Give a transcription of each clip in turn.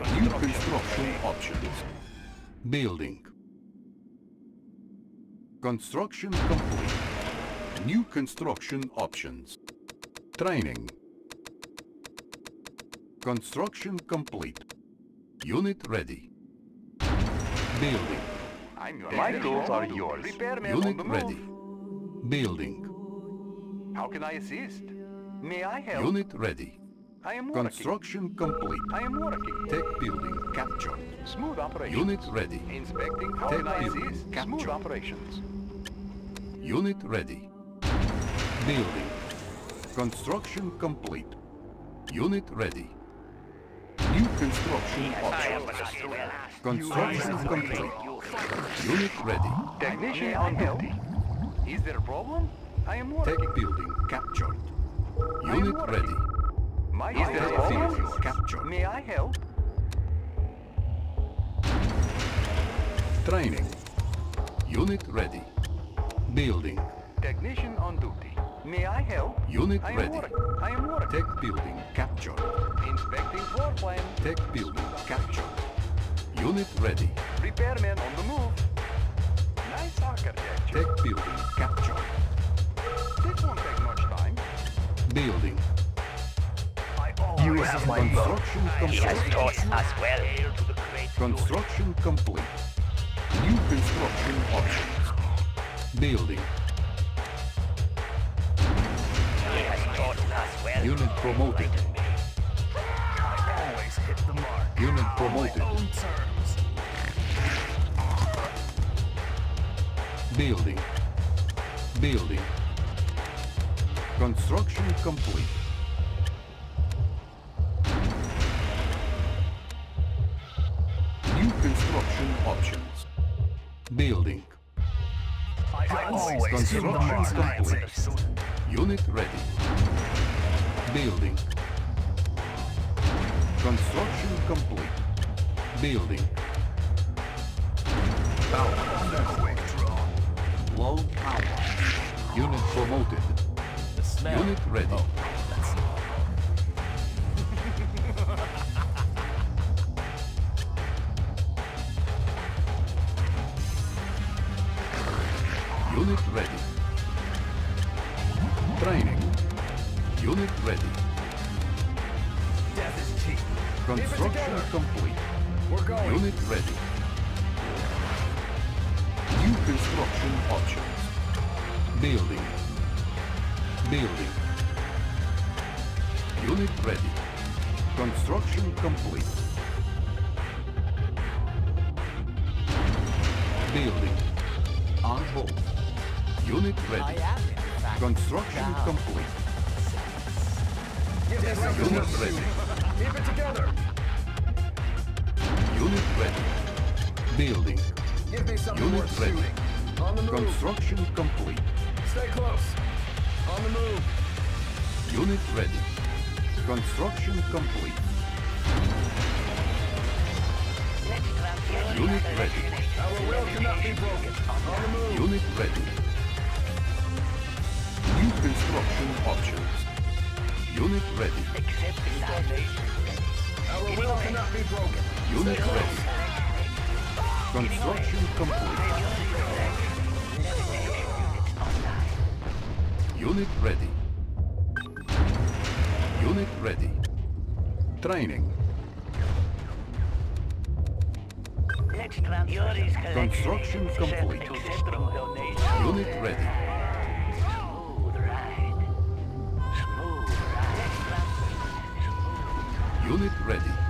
New construction options. Building. Construction complete. New construction options. Training. Construction complete. Unit ready. Building. My tools are yours. Unit ready. Building. How can I assist? May I help? Unit ready. I am working. Construction complete. I am working. Tech building captured. Smooth operations. Unit ready. Inspecting. How Tech can I building assist? Smooth operations. Unit ready. Building. Construction complete. Unit ready. New construction options. Construction complete. Unit ready. Technician on help? duty. Is there a problem? I am working. Tech building captured. I am Unit working. ready. My Is there a file problem? yours. Captured. May I help? Training. Unit ready. Building. Technician on duty. May I help? Unit I am ready. working. I am working. Tech building captured. Inspecting floor plan. Tech building captured. Unit ready. Repairman on the move. Nice architecture. Tech building captured. This won't take much time. Building. Have my He has complete. taught us well. Construction complete. New construction options. Building. He has taught us well. Unit promoted. Always hit the mark. Unit promoted. Building. Building. Construction complete. Unit ready. Going. Unit ready. New construction options. Building. Building. Unit ready. Construction complete. Building. On hold. Unit ready. Construction complete. Unit ready. Keep it together. Unit ready. Building. Give me something Unit worth ready. shooting. On the move. Construction complete. Stay close. On the move. Unit ready. Construction complete. Unit ready. Our will cannot be broken. On the move. Unit ready. New construction options. Unit ready. Accepting. Our will cannot be broken. Unit ready. Construction complete. Unit ready. Unit ready. Training. Construction complete. Unit ready. Unit ready.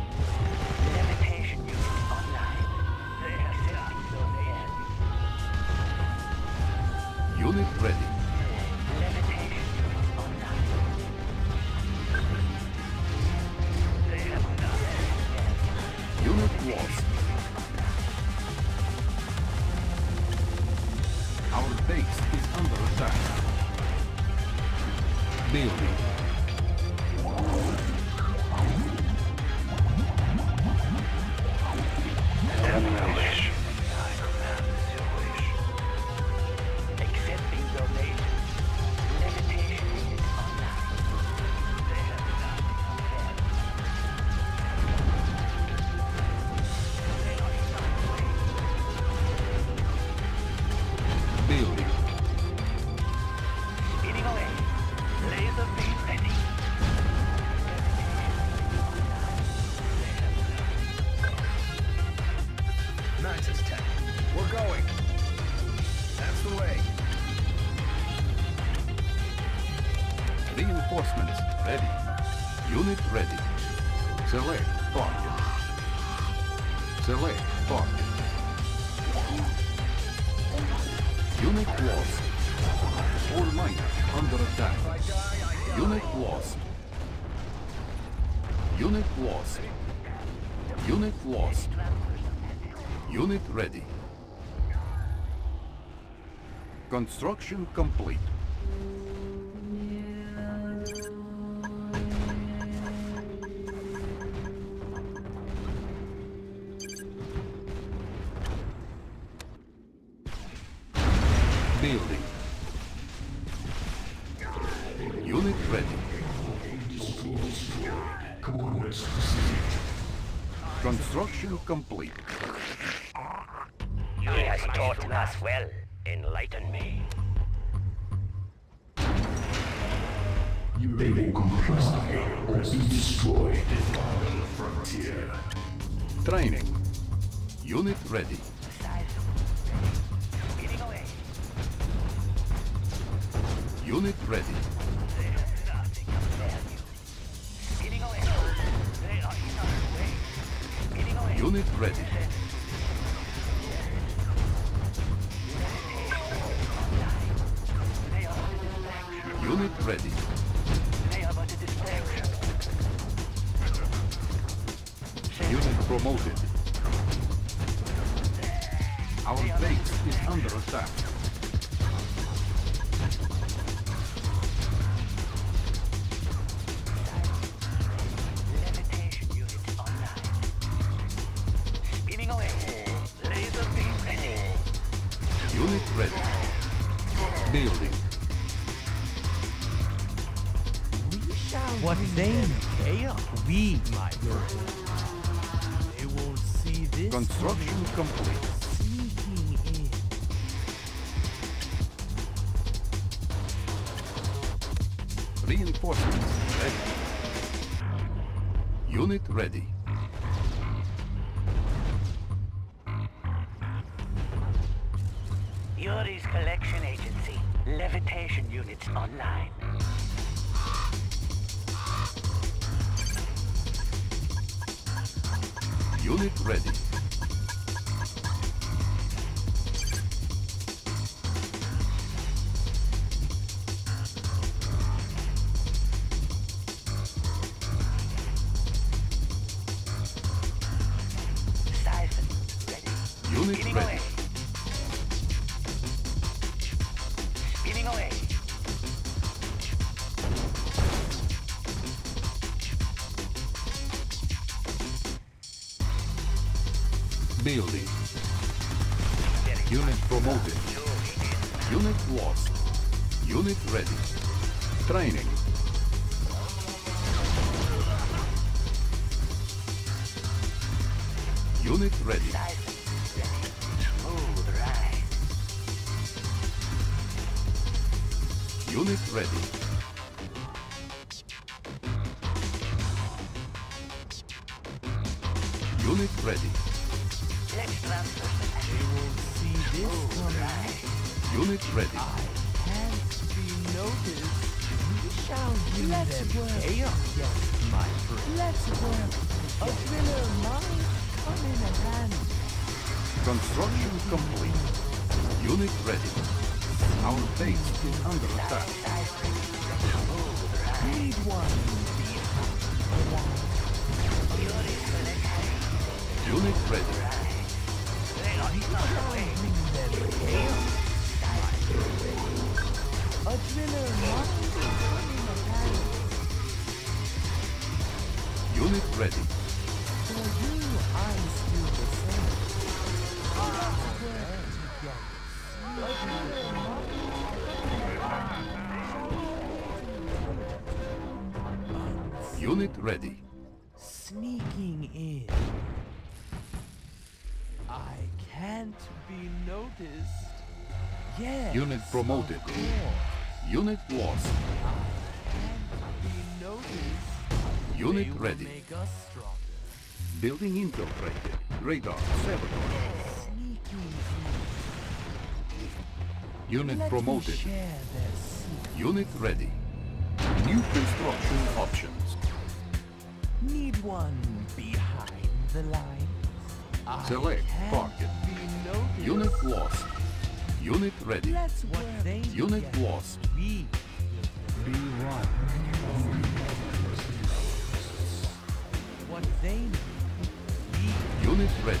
Select target. Unit lost. All miners under attack. Unit lost. Unit lost. Unit lost. Unit ready. Construction complete. Unit ready. Unit ready. Unit ready. Unit ready. Unit promoted. Our base is under attack. Levitation unit online. Speeding away. Laser beam ready. Unit ready. Building. What they chaos? We, my lord. They will see this Construction complete. Unit ready. Yuri's collection agency. Levitation units online. Unit ready. Building. Unit promoted. Unit lost. Unit ready. Training. Unit ready. Unit ready. Unit ready. Unit ready. Let's work. In handy. Construction complete. Unit ready. Our base is under attack. Need one. Unit ready. Unit ready. For you, I still the same. Let's work together. A driller might Unit ready. sneaking in. I can't be noticed. Yes. Unit promoted. Unit lost. Unit ready. Building infiltrated. Radar severed. Unit promoted. Unit ready. New construction options. Need one behind the line. Select target. Unit lost. Unit ready. Unit lost. Be. Be one. What they need. Unit ready.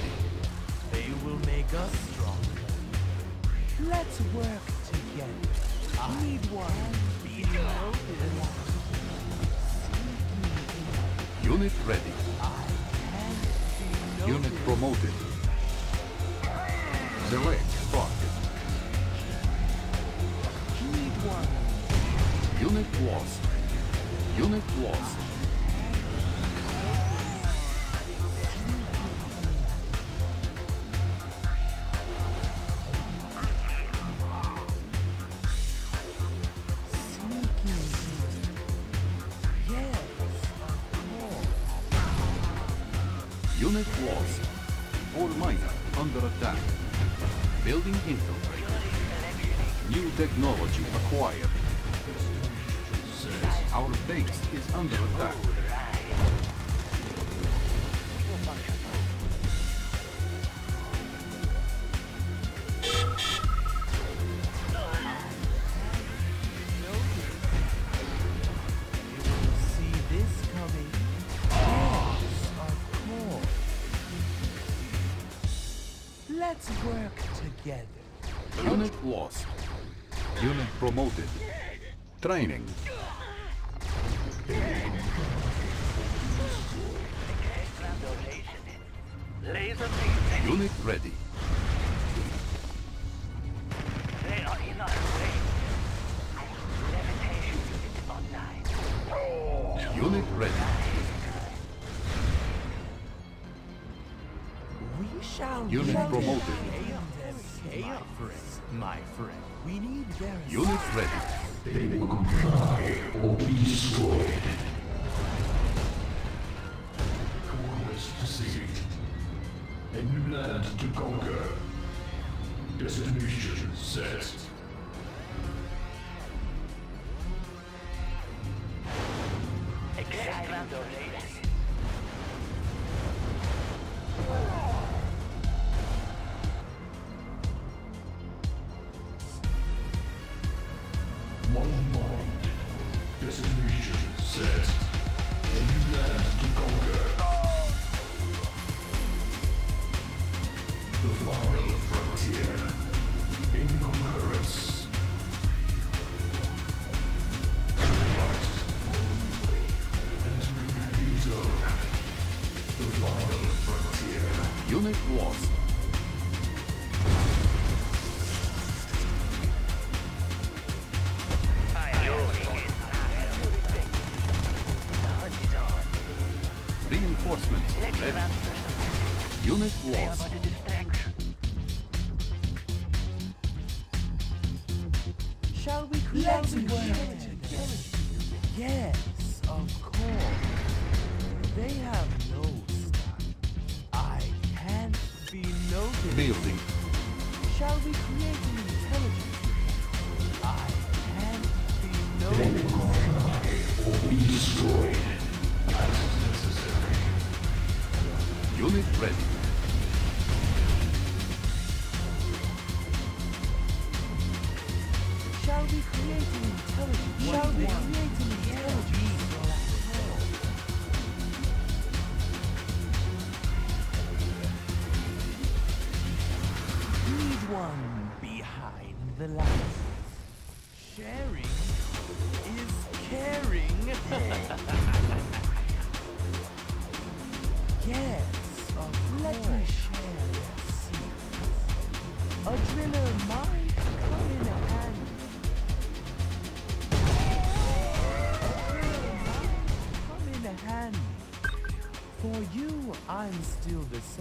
They will make us stronger. Let's work together. I need one. Be noticed. Unit ready. I can be noticed. Unit promoted. Select part. 1. Unit lost. Unit lost. Unit lost. All miner under attack. Building infiltrate. New technology acquired. Our base is under attack. A new land to conquer. Destination set. Ready.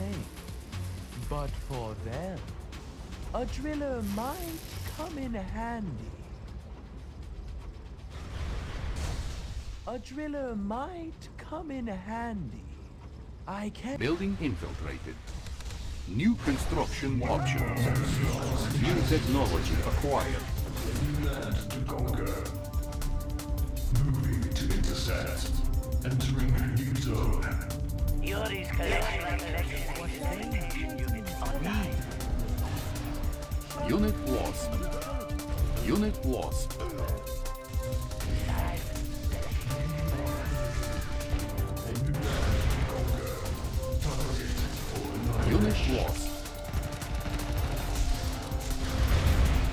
Still same. But for them, a driller might come in handy. A driller might come in handy. I can Building infiltrated. New construction options. New technology acquired. Land to conquer. Moving to intercept. Entering new zone. Yuri's collection. Unit lost. Unit lost. Unit lost.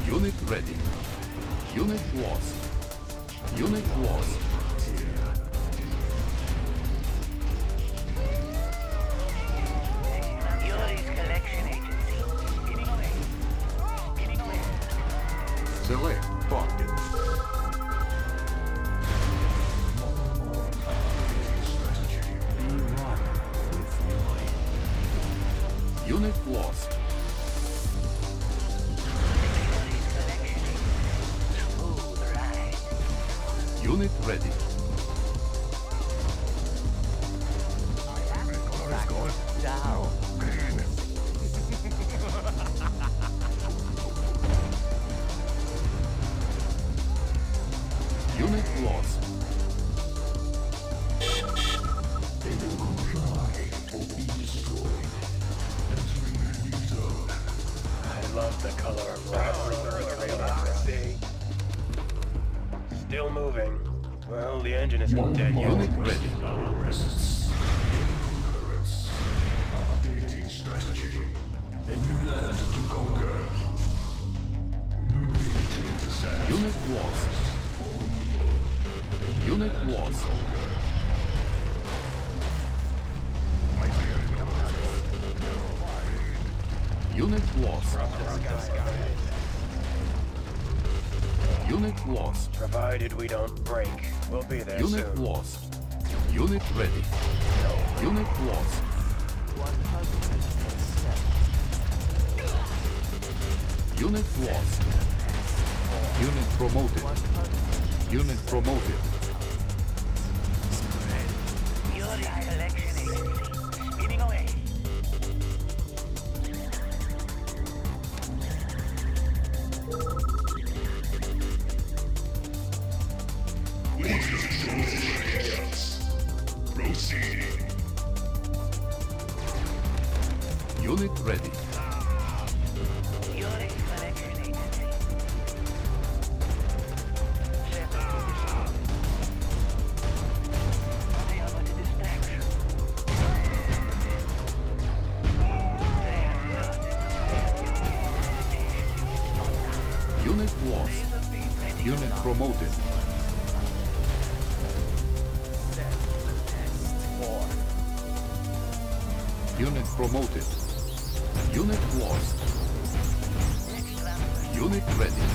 Unit ready. Unit lost. Unit lost. Lost. Unit lost. Unit lost. Unit lost. Provided we don't break. We'll be there Unit soon. lost. Unit ready. No. Unit lost. Unit lost. Unit promoted. Unit promoted. Unit promoted. Unit lost. Unit ready.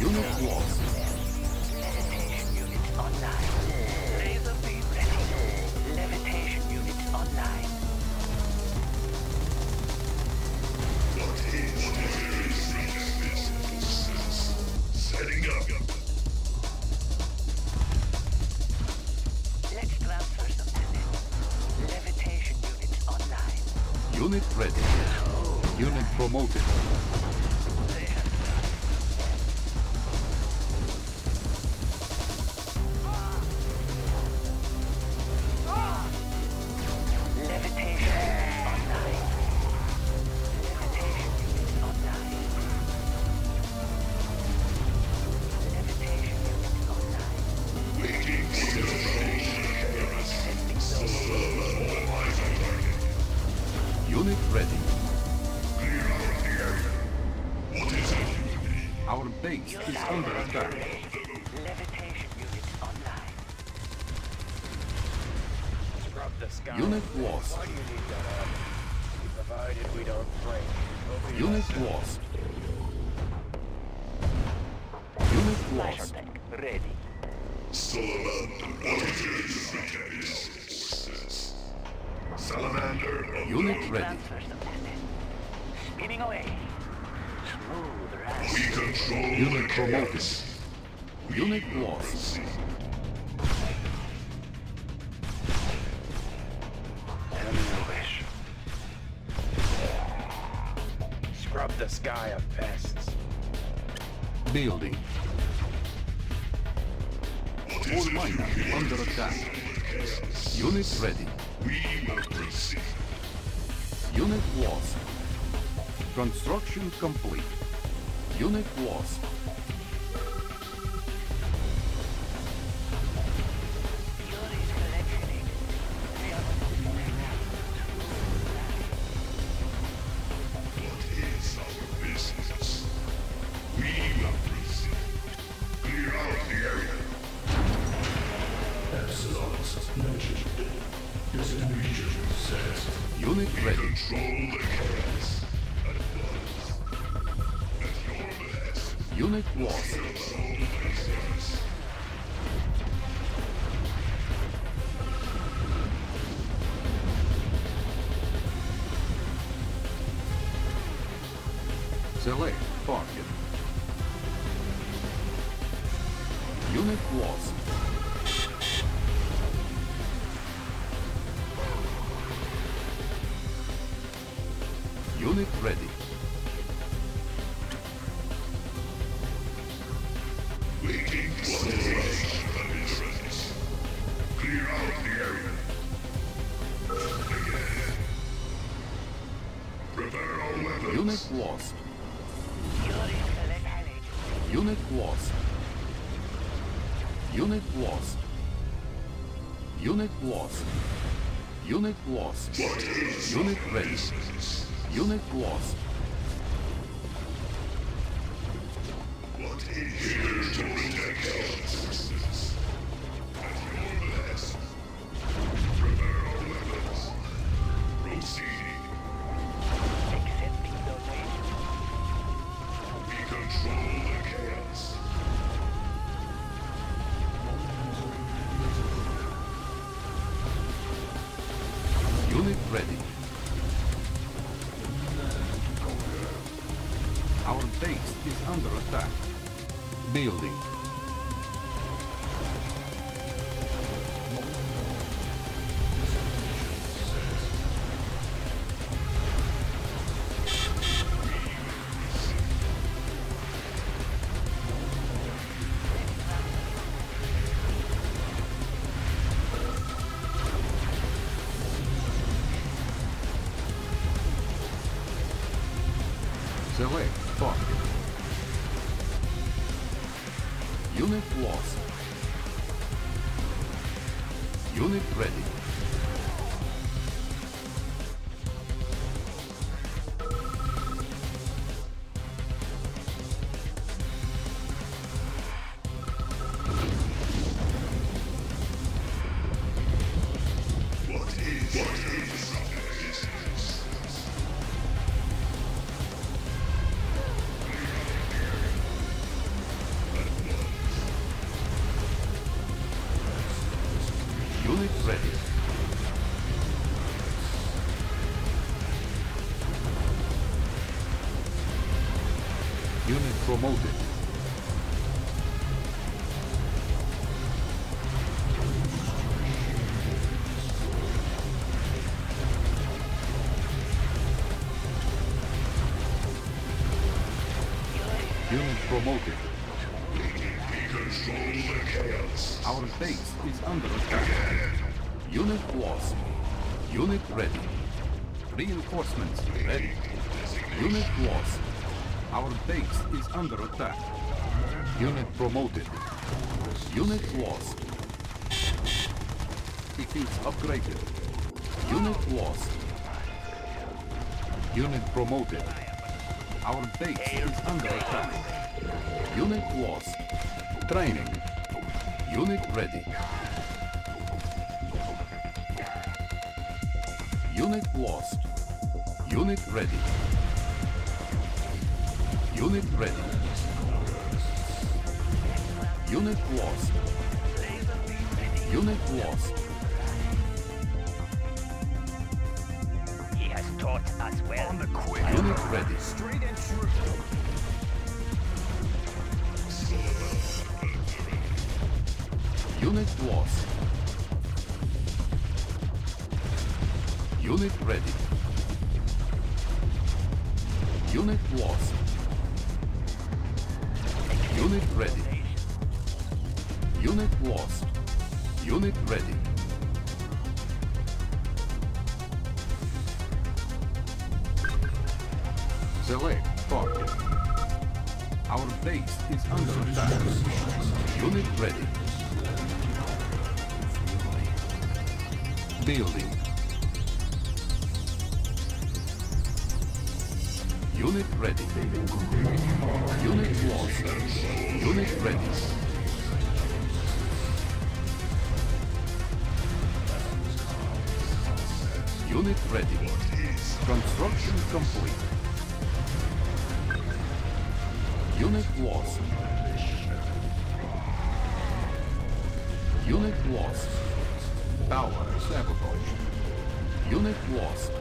Unit lost. Levitation unit online. Promoted. Life. Ready. Salamander originates mechanics. Salamander Unit ready. Spinning away. Smooth ride. We control Unit promoted. Unit lost. Scrub the sky of pests. Building. Under attack. Unit ready. Unit lost. Construction complete. Unit lost. Select target. Unit lost. Unit ready. Unit lost. Unit ready. Unit lost. Unit lost. Unit ready. Reinforcements ready. Unit lost. Our base is under attack. Unit promoted. Unit lost. Defeats upgraded. Unit lost. Unit promoted. Our base is under attack. Unit lost. Training. Unit ready. Unit lost. Unit ready. Unit ready. Unit lost. Unit lost. He has taught us well. On the quick. Unit ready. Straight and true. Unit lost. Unit ready. Unit lost. Unit ready. Unit lost. Unit ready. Select target. Our base is under attack. Unit ready. Building. Unit ready. Unit lost. Unit ready. Unit ready. Construction complete. Unit lost. Unit lost. Power sabotage. Unit lost.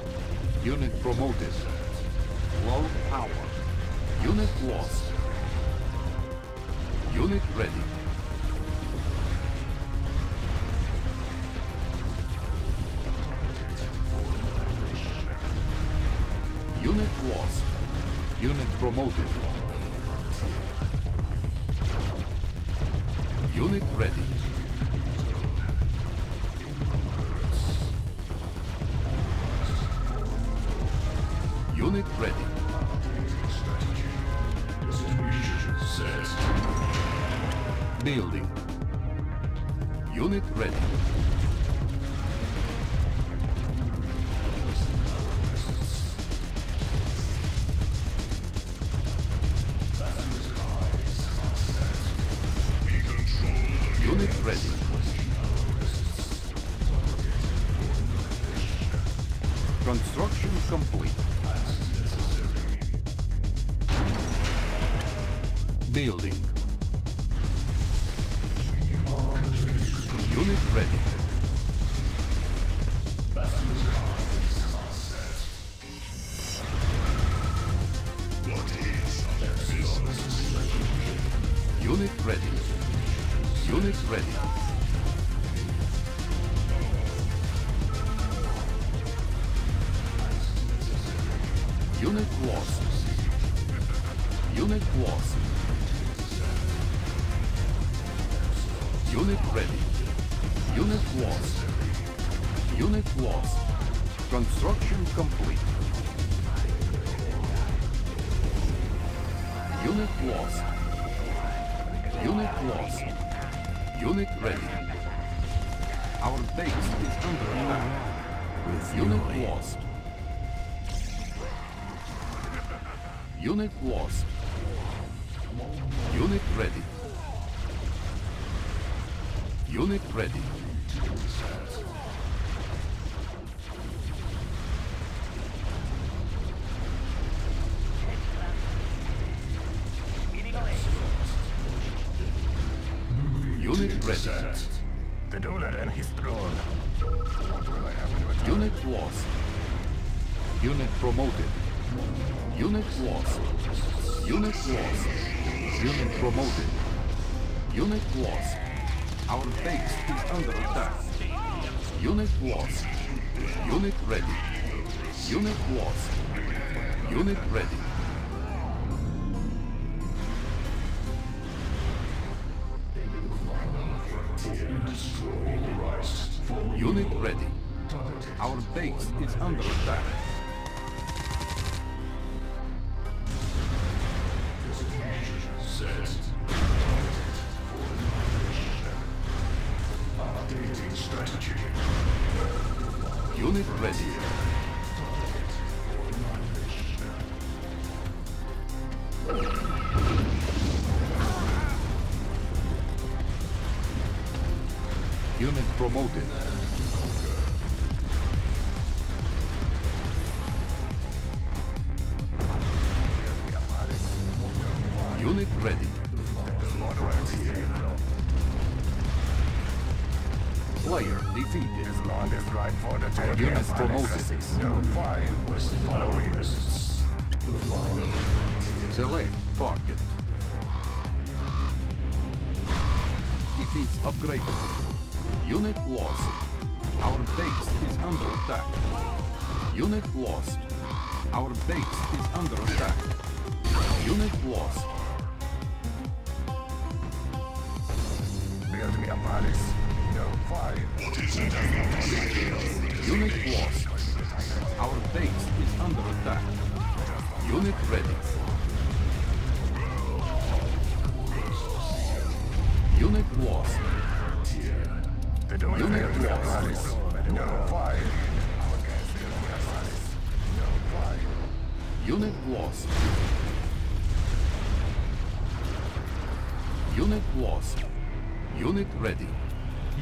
Unit promoted. Low power. Unit lost. Unit ready. Unit lost. Unit promoted. Unit Unit. The Dolan and his throne. What will I have? Unit lost. Unit promoted. Unit lost. Unit lost. Unit promoted. Unit lost. Our base is under attack. Unit lost. Unit ready. Unit lost. Unit ready. player defeated. long as ride for the tail. Units promoted. No five was glorious. Select target. Defeat upgrade. Unit lost. Our base is under attack. Unit lost. Our base is under attack. Unit lost. Build me a palace. Unit lost. Our base is under attack. Unit ready. Unit lost. Unit lost. Unit lost. Unit lost. Unit ready.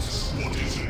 What is it?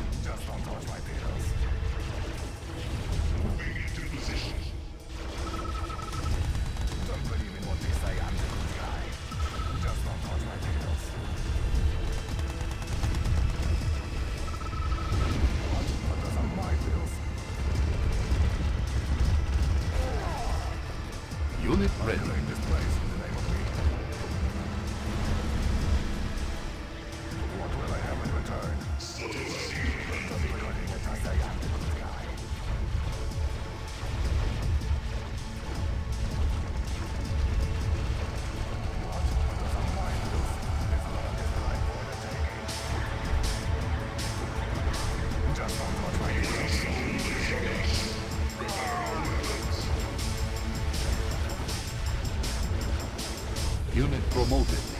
promoted.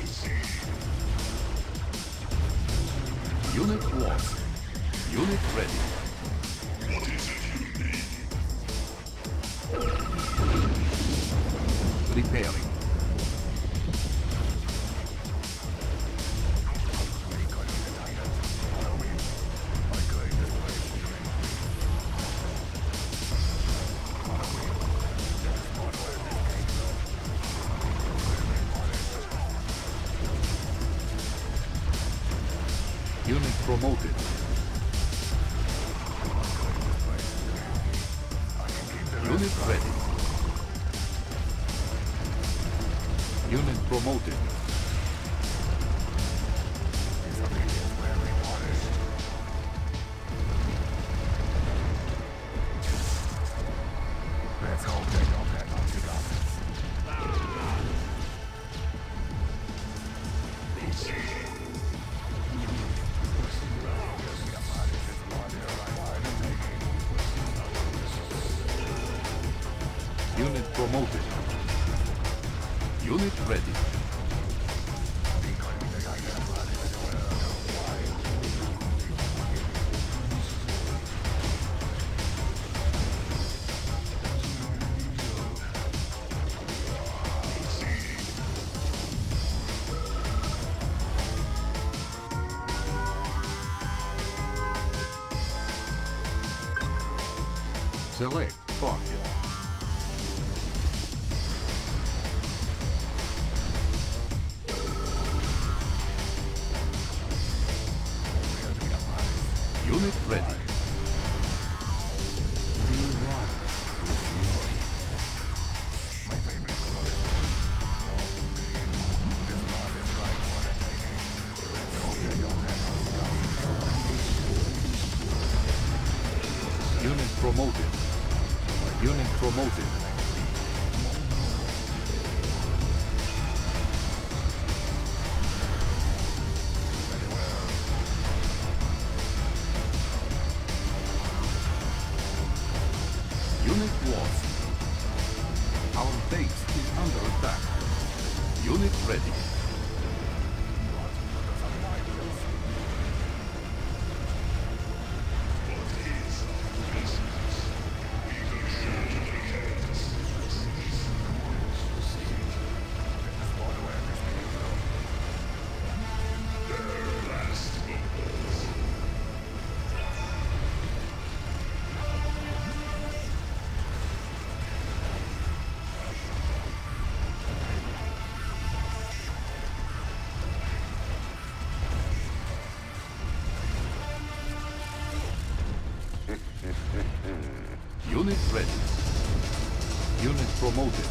promoted. Unit ready. Unit ready. Unit promoted.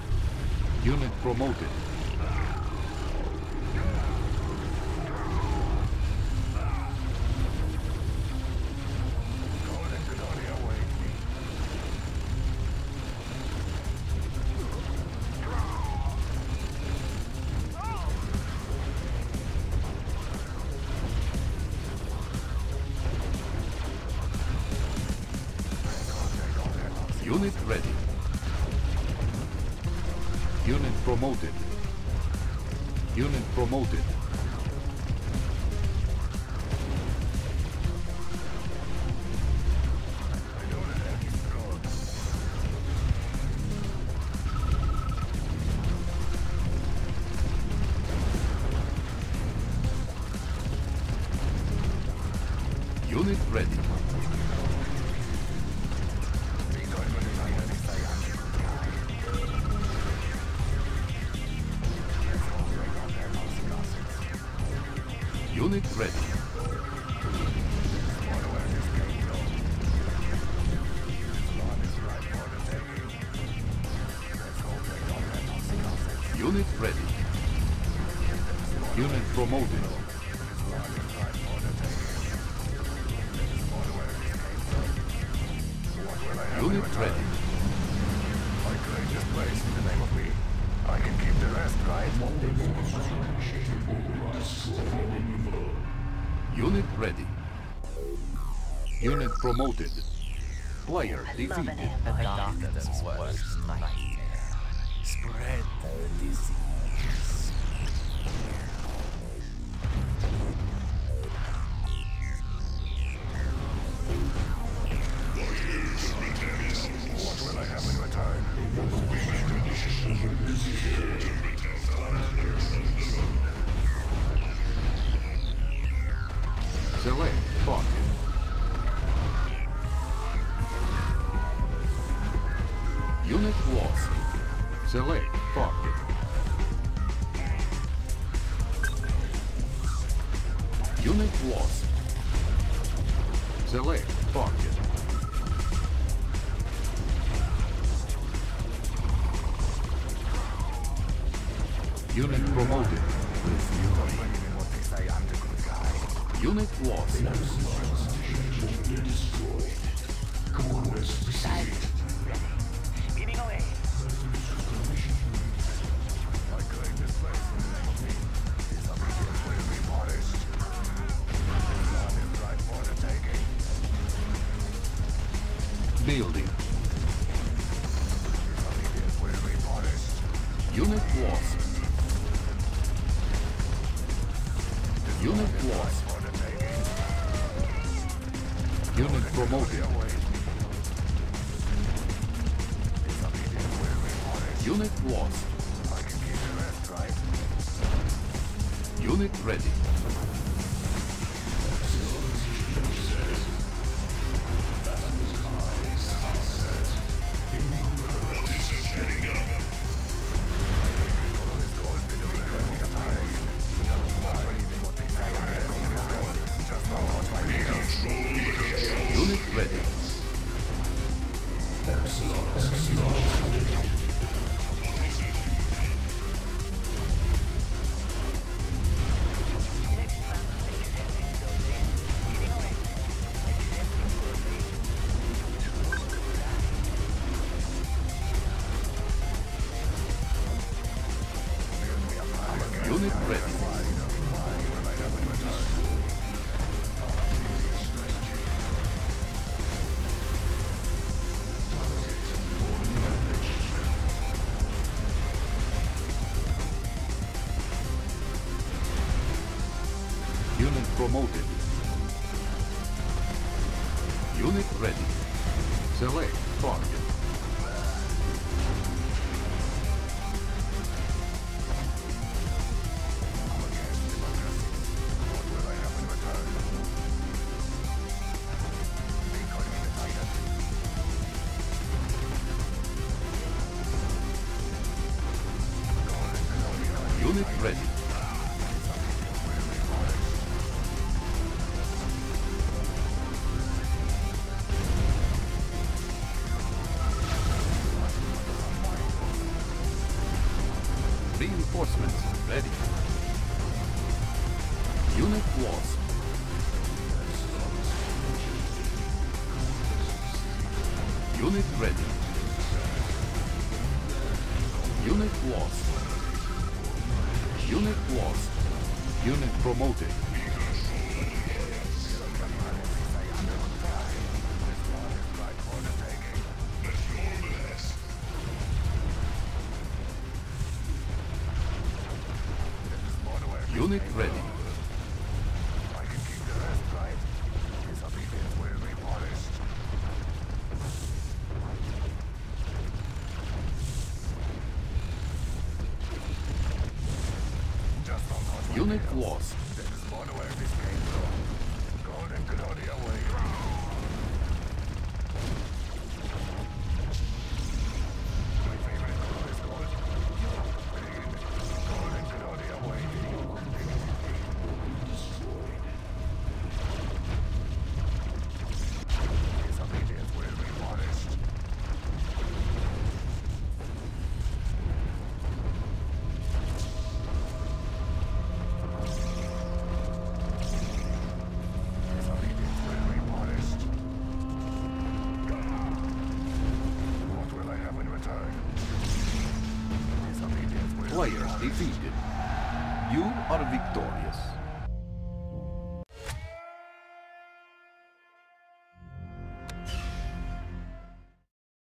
Unit promoted. Unit ready. Unit ready. Unit promoted. Select target. Unit promoted. Unit lost. Destroyed. Beaming away. building. Unit lost. Unit promoted.